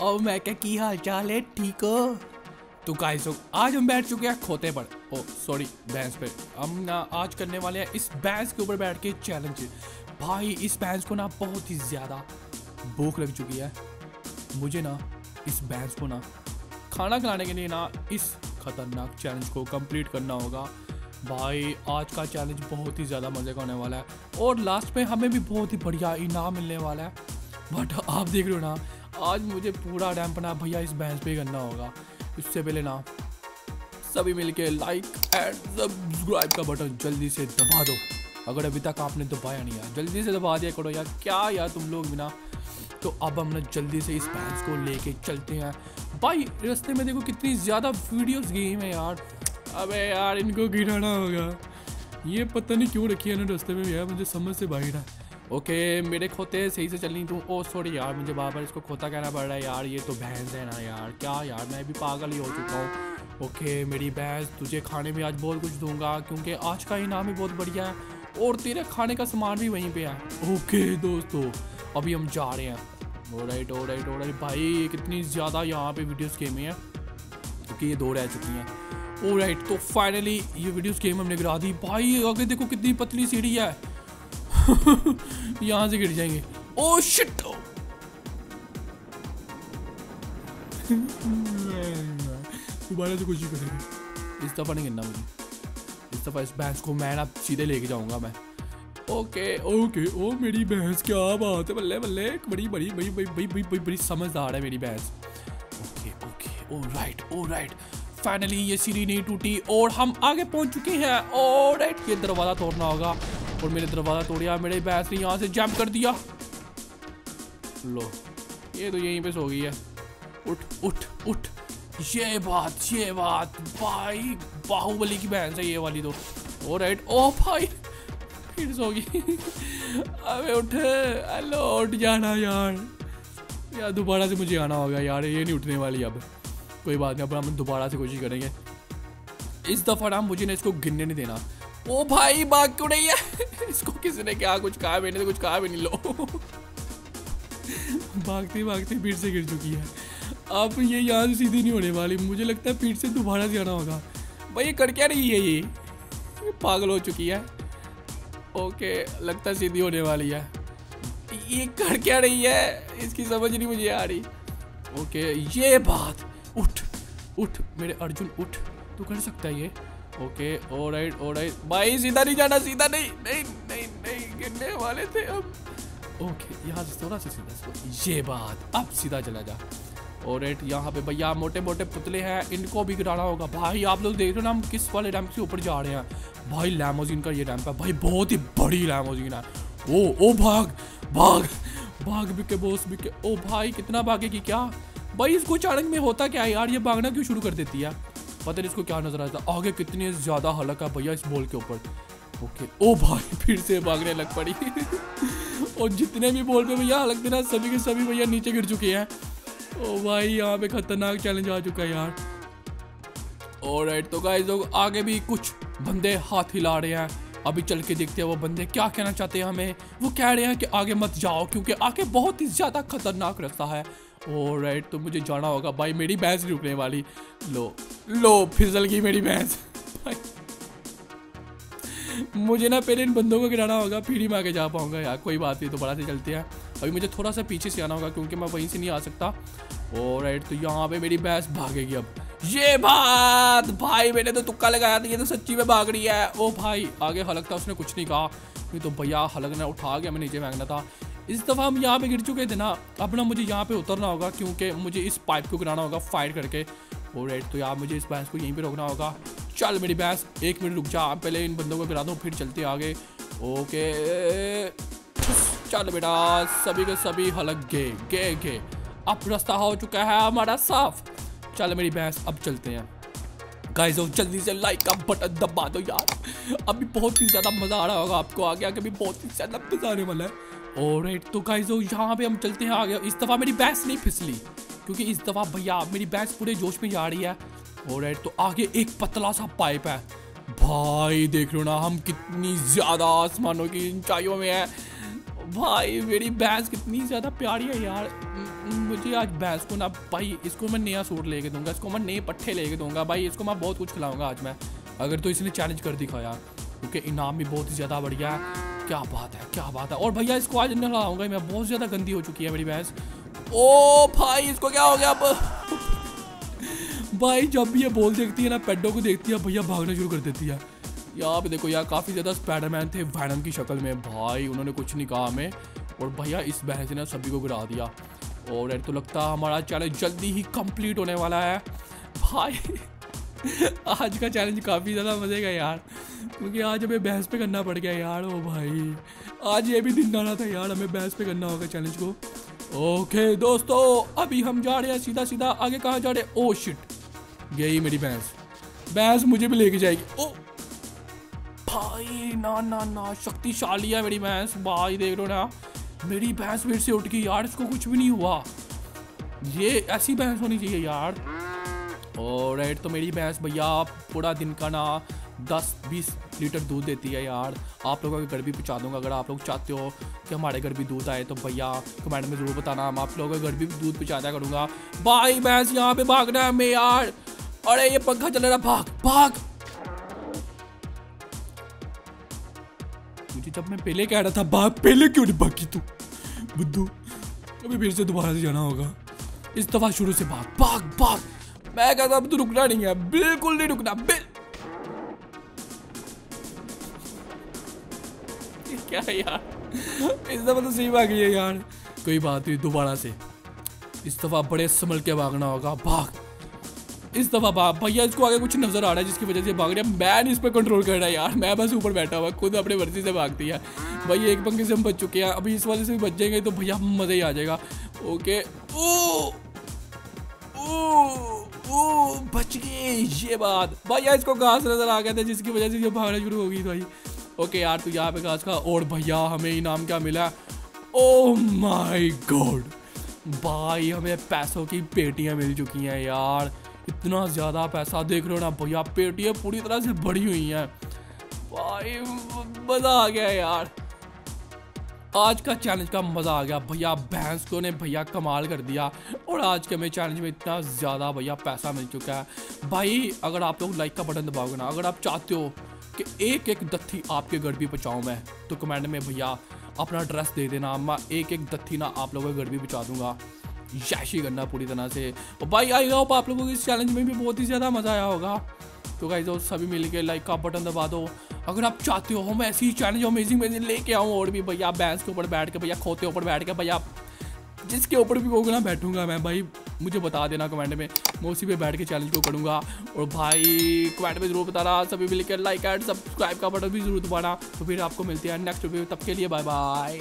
और मैं क्या की हाल चाल है? ठीक हो? तो गाइस आज हम बैठ चुके हैं खोते पर। ओ सॉरी भैंस पे। हम ना आज करने वाले हैं इस भैंस के ऊपर बैठ के चैलेंज भाई, इस भैंस को ना बहुत ही ज़्यादा भूख लग चुकी है। मुझे ना इस भैंस को ना खाना खिलाने के लिए ना इस खतरनाक चैलेंज को कंप्लीट करना होगा। भाई, आज का चैलेंज बहुत ही ज़्यादा मज़े का होने वाला है। और लास्ट में हमें भी बहुत ही बढ़िया इनाम मिलने वाला है। बट आप देख रहे हो ना आज मुझे पूरा डैम्प ना भैया इस भैंस पे करना होगा। इससे पहले ना सभी मिलके लाइक एंड सब्सक्राइब का बटन जल्दी से दबा दो। अगर अभी तक आपने दबाया नहीं यार, जल्दी से दबा दिया करो यार। क्या यार तुम लोग बिना? तो अब हम ना जल्दी से इस भैंस को लेके चलते हैं। भाई, रास्ते में देखो कितनी ज़्यादा वीडियोस गेम है यार। अबे यार, इनको गिराना होगा। ये पता नहीं क्यों रखी है ना रास्ते में यार, मुझे समझ से बाहर है ओके, मेरे खोते सही से चलनी तू ओ सॉरी यार, मुझे बार बार इसको खोता कहना पड़ रहा है यार, ये तो भैंस है ना यार। क्या यार, मैं भी पागल ही हो चुका हूँ। ओके, मेरी भैंस तुझे खाने में आज बहुत कुछ दूँगा, क्योंकि आज का इनाम ही बहुत बढ़िया है। और तेरे खाने का सामान भी वहीं पे है। ओके दोस्तों, अभी हम जा रहे हैं। ओ राइट ओ राइट ओ राइट भाई कितनी ज़्यादा यहाँ पे वीडियोस गेम है। क्योंकि ये दो रह चुकी हैं। ओ राइट तो फाइनली ये वीडियोस गेम हमने गिरा दी। भाई, आगे देखो कितनी पतली सीढ़ी है। यहाँ से गिर जाएँगे। ओ शिट दोबारा से कोशिश करेंगे। इस दफ़ा नहीं गिरना मुझे। इस दफ़ा इस भैंस को मैं ना सीधे लेके जाऊँगा मैं। ओके ओके ओ मेरी भैंस, क्या बात है? बल्ले बल्ले बड़ी बड़ी बड़ी बड़ी बड़ी बड़ी बड़ी बड़ी समझदार है मेरी भैंस। Okay okay alright alright finally ये सीढ़ी नहीं टूटी और हम आगे पहुँच चुके हैं। ओ राइट ये दरवाज़ा तोड़ना होगा। और मेरे दरवाज़ा तोड़िया, मेरे भैंस ने यहाँ से जंप कर दिया। लो, ये तो यहीं पे सो गई है। उठ उठ उठ। ये बात ये बात, भाई, बाहुबली की बहन है ये वाली तो। ओ राइट ओ भाई, फिर सो गई। अबे उठ हेलो उठ जाना यार। यार, दोबारा से मुझे आना होगा यार, ये नहीं उठने वाली अब। कोई बात नहीं, अब हम दोबारा से कोशिश करेंगे। इस दफ़ा ना मुझे ना इसको गिनने नहीं देना। ओ भाई भाग क्यों नहीं है? इसको किसी ने क्या कुछ कहा मैंने तो कुछ कहा भी नहीं लो। भागते भागते पीठ से गिर चुकी है। अब ये यहाँ से सीधी नहीं होने वाली। मुझे लगता है पीठ से दोबारा से आना होगा। भाई, ये कर क्या रही है ये? पागल हो चुकी है। ओके, लगता सीधी होने वाली है। ये कर क्या रही है? इसकी समझ नहीं मुझे आ रही। ओके, ये बात। उठ उठ, मेरे अर्जुन, उठ। तू कर सकता है ये। ओके ऑलराइट ऑलराइट भाई, सीधा नहीं जाना, सीधा नहीं नहीं नहीं नहीं, गिरने वाले थे अब। ओके यहाँ से थोड़ा सा सीधा ये बात, अब सीधा चला जा। ऑलराइट यहाँ पे भैया, मोटे मोटे पुतले हैं, इनको भी गिराना होगा। भाई, आप लोग देख रहे हो ना, हम किस वाले रैम्प के ऊपर जा रहे हैं। भाई लैमोजिन का ये रैम्प है, भाई, बहुत ही बड़ी लैमोजिन है। ओ ओ, भाग भाग भाग बिके बोस बिके ओ, भाई, कितना भागेगी क्या? भाई, इसको अचानक में होता क्या यार? ये भागना क्यों शुरू कर देती है? पता नहीं इसको क्या नज़र आता। आगे कितनी ज़्यादा हलक है भैया इस बॉल के ऊपर। ओके ओ भाई, फिर से भागने लग पड़ी। और जितने भी बॉल पे भैया हलक देना सभी के सभी भैया नीचे गिर चुके हैं। ओ भाई, यहाँ पे खतरनाक चैलेंज आ चुका है यार। और राइट तो गाइस लोग, आगे भी कुछ बंदे हाथ हिला रहे हैं। अभी चल के देखते हैं वो बंदे क्या कहना चाहते हैं हमें। वो कह रहे हैं कि आगे मत जाओ, क्योंकि आगे बहुत ही ज़्यादा खतरनाक रास्ता है। ओ राइट तो मुझे जाना होगा। भाई, मेरी भैंस रुकने वाली। लो। लो, फिसल गई मेरी भैंस। मुझे ना पहले इन बंदों को गिराना होगा फिर ही मैं आगे जा पाऊँगा यार, कोई बात नहीं तो बड़ा से चलते हैं। अभी मुझे थोड़ा सा पीछे से आना होगा, क्योंकि मैं वहीं से नहीं आ सकता। ओ राइट तो यहाँ पे मेरी भैंस भागेगी अब। ये बात! भाई, मैंने तो तुक्का लगाया था, ये तो सच्ची में भाग रही है। ओ भाई, आगे हलक था उसने कुछ नहीं कहा। नहीं तो भैया हलक ने उठा गया मैं नीचे फेंकना था। इस दफ़ा हम यहाँ पे गिर चुके थे ना, अब ना मुझे यहाँ पे उतरना होगा, क्योंकि मुझे इस पाइप को गिराना होगा फाइट करके। और राइट तो यार मुझे इस भैंस को यहीं पे रोकना होगा। चल मेरी भैंस एक मिनट रुक जा, पहले इन बंदों को गिरा दो, फिर चलते आगे। ओके। चल बेटा, सभी के सभी हलक गए गए गए अब रास्ता हो चुका है हमारा साफ़। चल मेरी भैंस अब चलते हैं। गाइस जल्दी से लाइक का बटन दबा दो यार। अभी बहुत ही ज़्यादा मज़ा आ रहा होगा आपको आगे आगे भी बहुत ही ज़्यादा मज़ा आने वाला है। और तो गाइस यहाँ पे हम चलते हैं आगे। इस दफ़ा मेरी बैस नहीं फिसली। क्योंकि इस दफ़ा भैया मेरी बैस पूरे जोश में जा रही है। और तो आगे एक पतला सा पाइप है। भाई, देख लो ना, हम कितनी ज़्यादा आसमानों की ऊंचाइयों में है। भाई, मेरी भैंस कितनी ज़्यादा प्यारी है यार। मुझे आज भैंस को ना, भाई, इसको मैं नया सूट लेके दूँगा, इसको मैं नए पट्टे लेके दूँगा। भाई, इसको मैं बहुत कुछ खिलाऊँगा आज मैं। अगर तो इसने चैलेंज कर दिखाया क्योंकि इनाम भी बहुत ही ज़्यादा बढ़िया है। क्या बात है, क्या बात है। और भैया, इसको आज नहलाऊँगा मैं, बहुत ज़्यादा गंदी हो चुकी है मेरी भैंस। ओ भाई, इसको क्या हो गया अब? भाई, जब भी ये बॉल देखती है ना पेडो को देखती है, भैया भागना शुरू कर देती है। यहाँ पे देखो यार, काफ़ी ज़्यादा स्पाइडरमैन थे वैनम की शक्ल में। भाई, उन्होंने कुछ नहीं कहा हमें। और भैया, इस बहन से ना सभी को गिरा दिया। और तो लगता है हमारा चैलेंज जल्दी ही कंप्लीट होने वाला है। भाई, आज का चैलेंज काफ़ी ज़्यादा मज़े का यार। क्योंकि आज हमें बहस पे करना पड़ गया यार, ओ भाई। आज ये भी दिन आना था यार, हमें बहस पे करना होगा चैलेंज को। ओके दोस्तों, अभी हम जा रहे हैं सीधा सीधा आगे कहाँ जा रहे हैं? ओ शिट गई मेरी भैंस। भैंस मुझे भी लेके जाएगी। ओ भाई, ना ना ना, शक्तिशाली है मेरी भैंस। भाई, देख लो ना, मेरी भैंस फिर से उठ गई यार, इसको कुछ भी नहीं हुआ। ये ऐसी भैंस होनी चाहिए यार। और राइट तो मेरी भैंस भैया, पूरा दिन का ना दस, बीस लीटर दूध देती है यार। आप लोगों के घर भी पहुँचा दूँगा। अगर आप लोग चाहते हो कि हमारे घर भी दूध आए तो भैया कमेंट में ज़रूर बताना। हम आप लोगों के घर भी दूध पहुँचा दिया करूँगा। भाई भैंस यहाँ पे भागना है हमें यार। अरे, ये पंखा चल रहा भाग भाग। मुझे जब मैं पहले कह रहा था, भाग, पहले क्यों नहीं भागी तू? बुद्धू अभी फिर से दोबारा से जाना होगा। इस दफ़ा शुरू से भाग भाग भाग। मैं कहता अब तो रुकना नहीं है। बिल्कुल नहीं रुकना बिल क्या यार? इस दफ़ा तो सही भागी है यार। कोई बात नहीं, दोबारा से। इस दफ़ा बड़े संभल के भागना होगा, भाग। इस दफ़ा भाग। भैया, इसको आगे कुछ नज़र आ रहा है जिसकी वजह से भाग रहा है। मैं इस पर कंट्रोल कर रहा है यार। मैं बस ऊपर बैठा हुआ, खुद अपने मर्ज़ी से भागती है। भैया, एक पंखे से हम बच चुके हैं। अभी इस वाले से भी बच जाएँगे तो भैया, मज़ा ही आ जाएगा। ओके। ओ! ओ! बच गए, ये बात। भैया, इसको घास नज़र आ गया था जिसकी वजह से ये भागना शुरू हो गई भाई? ओके यार, तू यहाँ पे घास का और भैया, हमें इनाम क्या मिला? ओ माई गॉड भाई, हमें पैसों की पेटियाँ मिल चुकी हैं यार। इतना ज़्यादा पैसा, देख रहे हो ना भैया, पेटियाँ पूरी तरह से बड़ी हुई हैं। भाई, मज़ा आ गया यार। आज का चैलेंज का मज़ा आ गया। भैया, भैंस को ने भैया कमाल कर दिया। और आज के हमें चैलेंज में इतना ज़्यादा भैया पैसा मिल चुका है। भाई, अगर आप लोग लाइक का बटन दबाओगे ना, अगर आप चाहते हो कि एक एक दत्थी आपके घर भी पहुँचाऊँ मैं। तो कमेंट में, भैया, अपना एड्रेस दे देना, मैं एक एक दत्थी ना आप लोगों के घर भी पहुँचा दूँगा। याशी करना पूरी तरह से। और भाई, आई होप आप लोगों को इस चैलेंज में भी बहुत ही ज़्यादा मज़ा आया होगा। तो गाइज़ दोस्त सभी मिल के लाइक का बटन दबा दो। अगर आप चाहते हो मैं ऐसी चैलेंज अमेजिंग अमेजिंग लेके आऊँ और भी, भैया बैंस के ऊपर बैठ के, भैया, खोते ऊपर बैठ के, भैया, जिसके ऊपर भी होगा ना बैठूँगा मैं, भाई। मुझे बता देना कमेंट में। मैं उसी पे बैठ के चैलेंज को करूँगा। और भाई, कमेंट में ज़रूर बताना। सभी मिलकर लाइक एंड सब्सक्राइब का बटन भी ज़रूर दबाना। तो फिर आपको मिलते हैं नेक्स्ट वीडियो तब के लिए बाय बाय